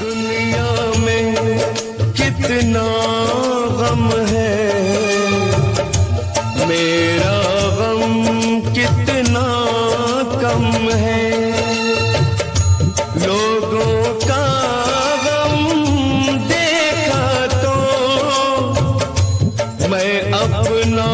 दुनिया में कितना गम है। मेरा गम कितना कम है। लोगों का गम देखा तो मैं अपना